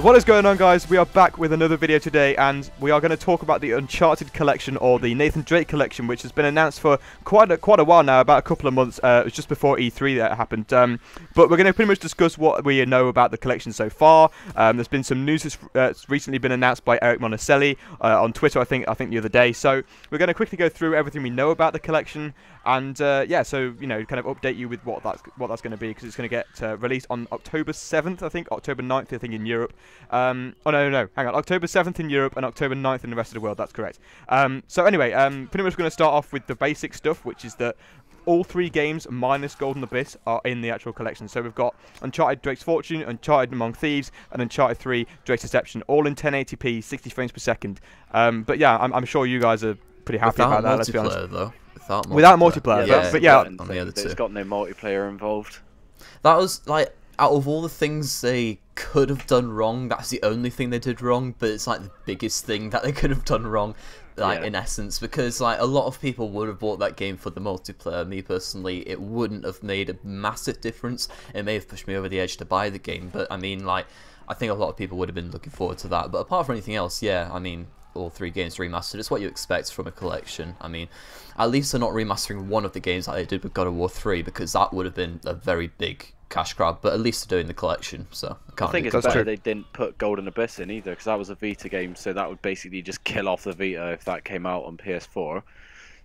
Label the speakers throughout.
Speaker 1: So what is going on guys? We are back with another video today and we are going to talk about the Uncharted collection or the Nathan Drake collection which has been announced for quite a, quite a while now, about a couple of months. Uh, it was just before E3 that happened. Um, but we're going to pretty much discuss what we know about the collection so far. Um, there's been some news that's uh, recently been announced by Eric Monacelli uh, on Twitter I think I think the other day. So we're going to quickly go through everything we know about the collection and uh, yeah, so you know, kind of update you with what that's what that's going to be because it's going to get uh, released on October 7th, I think, October 9th, I think in Europe. Um, oh no, no, no, hang on, October 7th in Europe and October 9th in the rest of the world. That's correct. Um, so anyway, um, pretty much going to start off with the basic stuff, which is that all three games minus Golden Abyss are in the actual collection. So we've got Uncharted Drake's Fortune, Uncharted Among Thieves, and Uncharted 3 Drake's Deception, all in 1080p, 60 frames per second. Um, but yeah, I'm, I'm, sure you guys are pretty happy
Speaker 2: Without
Speaker 1: about that. Let's be honest.
Speaker 2: Though without multiplayer.
Speaker 1: Without multiplayer, yeah, but, but yeah,
Speaker 3: on the other two. It's got no multiplayer involved.
Speaker 2: That was like out of all the things they could have done wrong, that's the only thing they did wrong. But it's like the biggest thing that they could have done wrong, like yeah. in essence, because like a lot of people would have bought that game for the multiplayer. Me personally, it wouldn't have made a massive difference. It may have pushed me over the edge to buy the game, but I mean, like. I think a lot of people would have been looking forward to that. But apart from anything else, yeah, I mean, all three games remastered. It's what you expect from a collection. I mean, at least they're not remastering one of the games like they did with God of War 3 because that would have been a very big cash grab. But at least they're doing the collection, so
Speaker 3: I, I think it's better true. they didn't put Golden Abyss in either because that was a Vita game, so that would basically just kill off the Vita if that came out on PS4.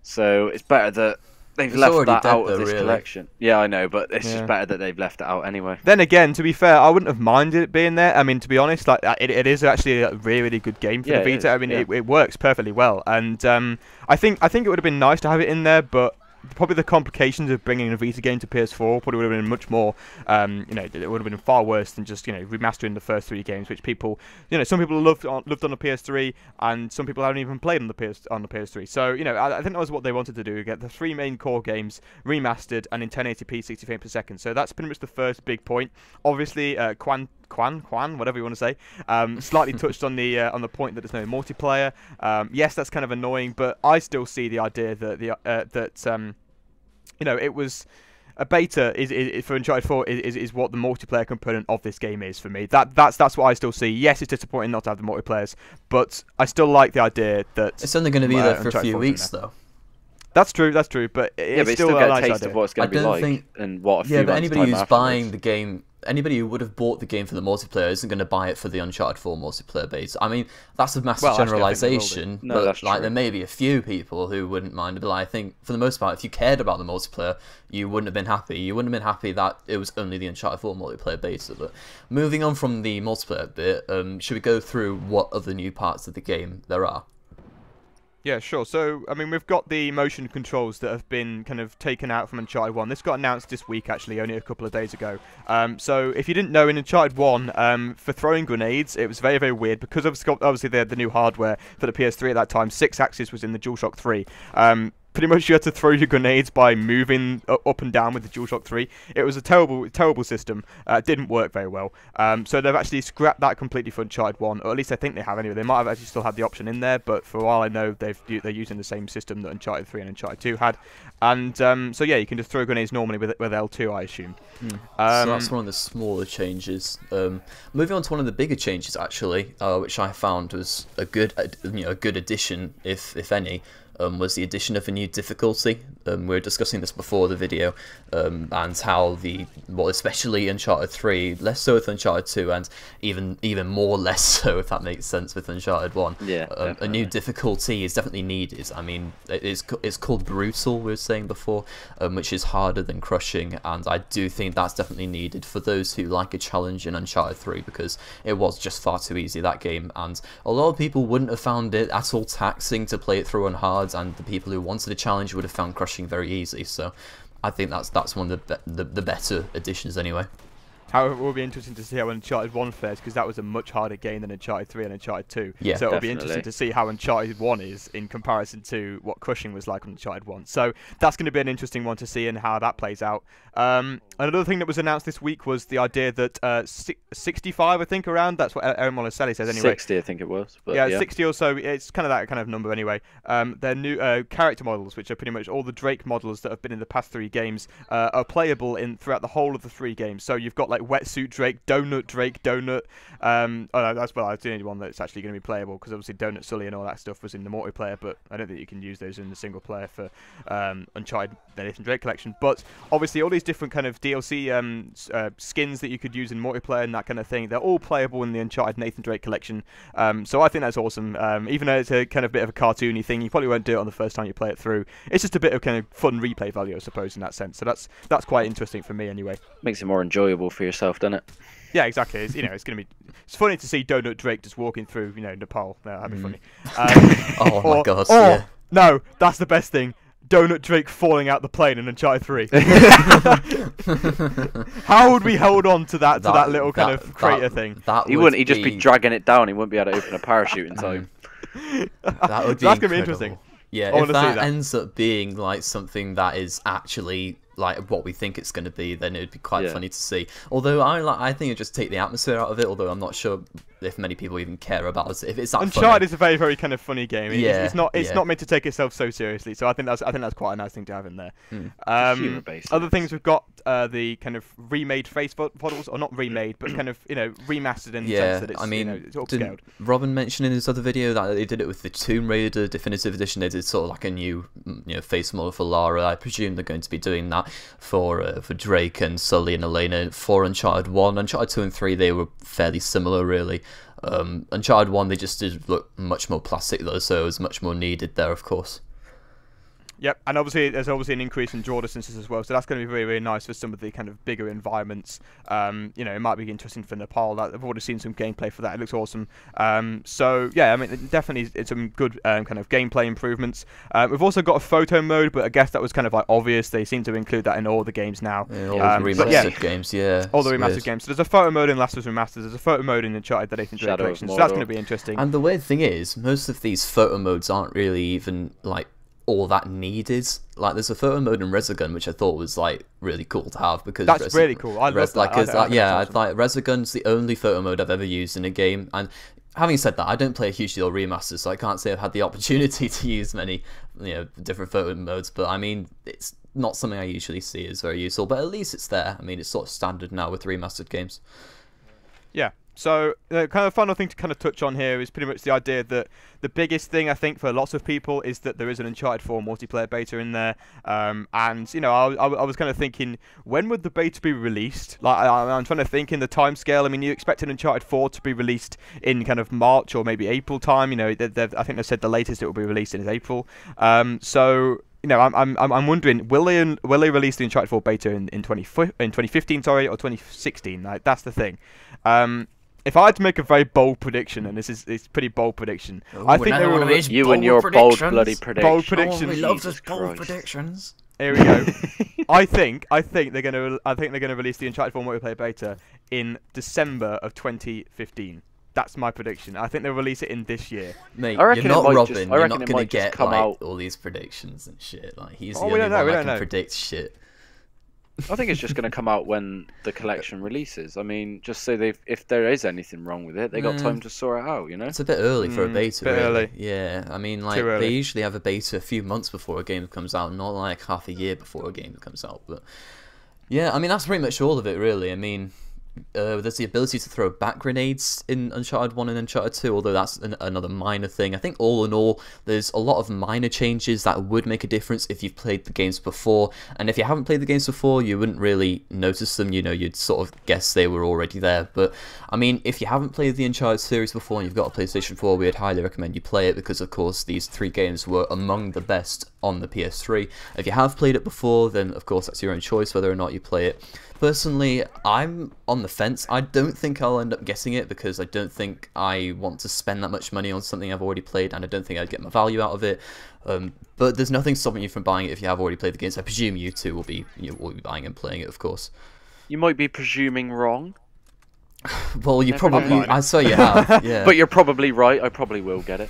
Speaker 3: So it's better that They've it's left that out of this really. collection. Yeah, I know, but it's yeah. just better that they've left it out anyway.
Speaker 1: Then again, to be fair, I wouldn't have minded it being there. I mean, to be honest, like it, it is actually a really, really good game for yeah, the Vita. I mean, yeah. it, it works perfectly well, and um, I think I think it would have been nice to have it in there, but probably the complications of bringing a Vita game to PS4 probably would have been much more, um, you know, it would have been far worse than just, you know, remastering the first three games, which people, you know, some people loved on, loved on the PS3, and some people haven't even played on the PS on the PS3. So, you know, I, I think that was what they wanted to do: get the three main core games remastered and in 1080p, 60 frames per second. So that's pretty much the first big point. Obviously, uh, Quan Quan, Quan, whatever you want to say, um, slightly touched on the uh, on the point that there's no multiplayer. Um, yes, that's kind of annoying, but I still see the idea that the uh, that um, you know it was a beta is, is, for Uncharted 4 is, is what the multiplayer component of this game is for me. That that's that's what I still see. Yes, it's disappointing not to have the multiplayers, but I still like the idea that
Speaker 2: it's only going to be there for a few weeks though.
Speaker 1: That's true. That's true. But it's
Speaker 3: yeah, but
Speaker 1: still,
Speaker 3: still get
Speaker 1: a,
Speaker 3: a taste
Speaker 1: idea.
Speaker 3: of what it's going to be like think, and what.
Speaker 2: yeah, but anybody who's
Speaker 3: afterwards.
Speaker 2: buying the game anybody who would have bought the game for the multiplayer isn't going to buy it for the Uncharted 4 multiplayer base. I mean, that's a massive well, generalization,
Speaker 3: no,
Speaker 2: but like there may be a few people who wouldn't mind. But like, I think for the most part, if you cared about the multiplayer, you wouldn't have been happy. You wouldn't have been happy that it was only the Uncharted 4 multiplayer base of it. Moving on from the multiplayer bit, um, should we go through what other new parts of the game there are?
Speaker 1: Yeah, sure. So, I mean, we've got the motion controls that have been kind of taken out from Uncharted 1. This got announced this week, actually, only a couple of days ago. Um, so, if you didn't know, in Uncharted 1, um, for throwing grenades, it was very, very weird because obviously they had the new hardware for the PS3 at that time. Sixaxis was in the DualShock 3. Um, pretty much you had to throw your grenades by moving up and down with the DualShock 3. It was a terrible, terrible system. Uh, didn't work very well. Um, so they've actually scrapped that completely for Uncharted 1, or at least I think they have anyway. They might have actually still had the option in there, but for all I know, they've they're using the same system that Uncharted 3 and Uncharted 2 had. And um, so yeah, you can just throw grenades normally with with L2, I assume.
Speaker 2: Mm. Um, so that's one of the smaller changes. Um, moving on to one of the bigger changes, actually, uh, which I found was a good, you know, a good addition, if if any um, was the addition of a new difficulty. Um, we were discussing this before the video, um, and how the well, especially Uncharted Three, less so with Uncharted Two, and even even more less so if that makes sense with Uncharted One.
Speaker 3: Yeah,
Speaker 2: um, a new difficulty is definitely needed. I mean, it's it's called brutal. We were saying before, um, which is harder than crushing, and I do think that's definitely needed for those who like a challenge in Uncharted Three because it was just far too easy that game, and a lot of people wouldn't have found it at all taxing to play it through on hard and the people who wanted a challenge would have found crushing very easy. So I think that's that's one of the the, the better additions anyway.
Speaker 1: However, it will be interesting to see how Uncharted 1 fares because that was a much harder game than Uncharted 3 and Uncharted 2.
Speaker 2: Yeah,
Speaker 1: so
Speaker 2: it'll
Speaker 1: be interesting to see how Uncharted 1 is in comparison to what Crushing was like on Uncharted 1. So that's going to be an interesting one to see and how that plays out. Um, another thing that was announced this week was the idea that uh, 65, I think, around that's what Aaron Monacelli says anyway.
Speaker 3: 60, I think it was.
Speaker 1: Yeah, yeah, 60 or so. It's kind of that kind of number anyway. Um, their new uh, character models, which are pretty much all the Drake models that have been in the past three games, uh, are playable in throughout the whole of the three games. So you've got like Wetsuit Drake, Donut Drake, Donut. Um, oh, that's well, that's the only one that's actually going to be playable because obviously Donut Sully and all that stuff was in the multiplayer, but I don't think you can use those in the single player for um, Uncharted the Nathan Drake collection. But obviously, all these different kind of DLC um, uh, skins that you could use in multiplayer and that kind of thing, they're all playable in the Uncharted Nathan Drake collection. Um, so I think that's awesome. Um, even though it's a kind of bit of a cartoony thing, you probably won't do it on the first time you play it through. It's just a bit of kind of fun replay value, I suppose, in that sense. So that's that's quite interesting for me anyway.
Speaker 3: Makes it more enjoyable for yourself, doesn't it?
Speaker 1: Yeah, exactly. It's, you know, it's going to be. It's funny to see Donut Drake just walking through, you know, Nepal. No, that'd be mm. funny.
Speaker 2: Um, oh or, my god! Or, yeah.
Speaker 1: No, that's the best thing. Donut Drake falling out the plane in Uncharted 3. How would we hold on to that, to that, that little kind of crater
Speaker 3: that,
Speaker 1: thing?
Speaker 3: That he wouldn't. He'd just be dragging it down. He wouldn't be able to open a parachute in time.
Speaker 2: that would be That's going to be interesting. Yeah, if that, that, ends up being like something that is actually like what we think it's going to be, then it would be quite yeah. funny to see. Although I like, I think it just take the atmosphere out of it. Although I'm not sure if many people even care about it. If it's that
Speaker 1: Uncharted
Speaker 2: funny.
Speaker 1: is a very very kind of funny game. Yeah, it's, it's not it's yeah. not meant to take itself so seriously. So I think that's I think that's quite a nice thing to have in there. Mm. Um, other things we've got uh, the kind of remade face models, or not remade, but kind of you know remastered in yeah, the sense that it's I mean, you know, it's upscaled.
Speaker 2: Robin mentioned in his other video that they did it with the Tomb Raider Definitive Edition. They did sort of like a new you know face model for Lara. I presume they're going to be doing that for uh, for Drake and Sully and Elena for Uncharted One. Uncharted Two and Three they were fairly similar really. Um, Uncharted 1, they just did look much more plastic though, so it was much more needed there, of course.
Speaker 1: Yep, and obviously there's obviously an increase in draw distances as well, so that's going to be very, very nice for some of the kind of bigger environments. Um, you know, it might be interesting for Nepal. That I've already seen some gameplay for that. It looks awesome. Um, so yeah, I mean, definitely it's some good um, kind of gameplay improvements. Uh, we've also got a photo mode, but I guess that was kind of like obvious. They seem to include that in all the games now.
Speaker 2: Yeah, all um, the remastered yeah, games, yeah.
Speaker 1: All the remastered weird. games. So there's a photo mode in Last of Us Remastered. There's a photo mode in Uncharted: The Nathan Drake Collection. So that's going to be interesting.
Speaker 2: And the weird thing is, most of these photo modes aren't really even like all that needed. Like, there's a photo mode in Resogun, which I thought was like really cool to have because
Speaker 1: that's Res- really cool. I Res-
Speaker 2: love
Speaker 1: that.
Speaker 2: Like, I, I yeah, awesome. I like Resogun's the only photo mode I've ever used in a game, and having said that, I don't play a huge deal of remasters, so I can't say I've had the opportunity to use many, you know, different photo modes. But I mean, it's not something I usually see as very useful. But at least it's there. I mean, it's sort of standard now with remastered games.
Speaker 1: Yeah, so the kind of final thing to kind of touch on here is pretty much the idea that the biggest thing I think for lots of people is that there is an Uncharted 4 multiplayer beta in there, um, and you know I, I, I, was kind of thinking when would the beta be released? Like I, am trying to think in the time scale. I mean, you expect an Uncharted 4 to be released in kind of March or maybe April time. You know, I think they've said the latest it will be released in is April. Um, so you know, I'm I'm I'm wondering will they will they release the Uncharted 4 beta in in 20 in 2015 sorry or 2016? Like that's the thing. Um, if I had to make a very bold prediction, and this is it's pretty bold prediction,
Speaker 2: Ooh, I think they will.
Speaker 3: You and your bold bloody predictions.
Speaker 1: Bold predictions. Oh,
Speaker 2: we love those bold predictions.
Speaker 1: Here we go. I think I think they're gonna I think they're gonna release the Uncharted 4 multiplayer beta in December of 2015. That's my prediction. I think they'll release it in this year.
Speaker 2: Mate, I reckon you're not Robin. Just, you're not gonna get like out. all these predictions and shit. Like he's oh, the only one that can know. predict shit.
Speaker 3: I think it's just going to come out when the collection releases. I mean, just so they if there is anything wrong with it, they got mm. time to sort it out. You know,
Speaker 2: it's a bit early for a mm, beta. Bit really. early. Yeah, I mean, like they usually have a beta a few months before a game comes out, not like half a year before a game comes out. But yeah, I mean that's pretty much all of it, really. I mean, uh, there's the ability to throw back grenades in Uncharted 1 and Uncharted 2, although that's an, another minor thing. I think all in all, there's a lot of minor changes that would make a difference if you've played the games before. And if you haven't played the games before, you wouldn't really notice them. You know, you'd sort of guess they were already there. But I mean, if you haven't played the Uncharted series before and you've got a PlayStation 4, we'd highly recommend you play it because, of course, these three games were among the best on the PS3. If you have played it before, then of course that's your own choice whether or not you play it. Personally, I'm on the fence. I don't think I'll end up getting it because I don't think I want to spend that much money on something I've already played and I don't think I'd get my value out of it. Um, but there's nothing stopping you from buying it if you have already played the games. I presume you two will be you know, will be buying and playing it, of course.
Speaker 3: You might be presuming wrong.
Speaker 2: well, you Never probably. I saw you have. Yeah.
Speaker 3: but you're probably right. I probably will get it.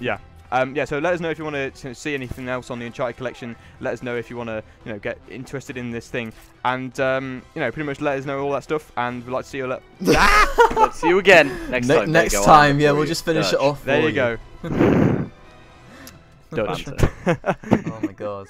Speaker 1: yeah. Um, yeah, so let us know if you want to see anything else on the Uncharted collection. Let us know if you want to, you know, get interested in this thing, and um, you know, pretty much let us know all that stuff. And we'd like to see you.
Speaker 3: Let's see you again next
Speaker 2: ne
Speaker 3: time.
Speaker 2: Next time, yeah, we'll just finish
Speaker 3: Dutch.
Speaker 2: it off.
Speaker 1: There you,
Speaker 2: you
Speaker 1: go. Dutch.
Speaker 2: oh my god.